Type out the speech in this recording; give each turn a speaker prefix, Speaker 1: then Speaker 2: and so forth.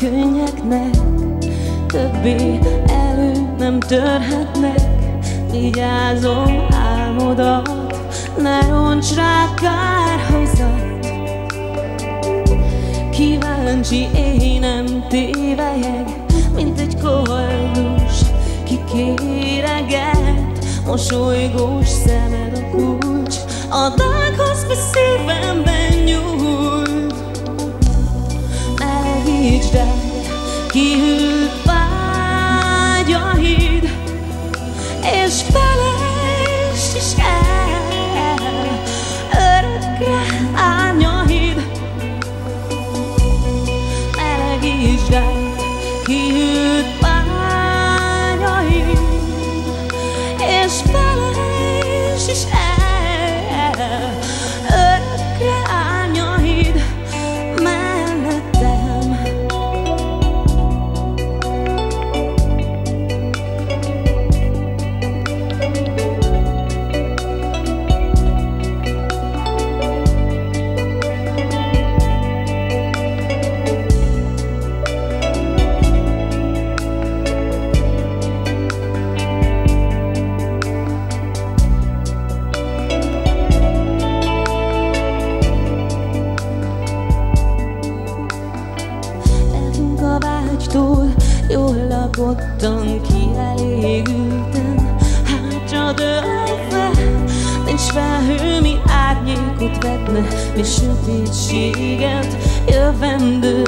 Speaker 1: könnyeknek Többé elő nem törhetnek. Vigyázom álmodat Ne roncs rá kárhozat. Kíváncsi én nem tévejek Mint egy koldus kikéreget. Mosolygós szemed a kulcs A dághoz be szívembe Melegítsd el kihűlt vágyaid És felejtsd is el Örökre árnyaid Melegítsd el kihűlt Jól lakottan kielégülten Hátra dőlve Nincs felhő, mi árnyékot vetne Mi sötétséget jövendőre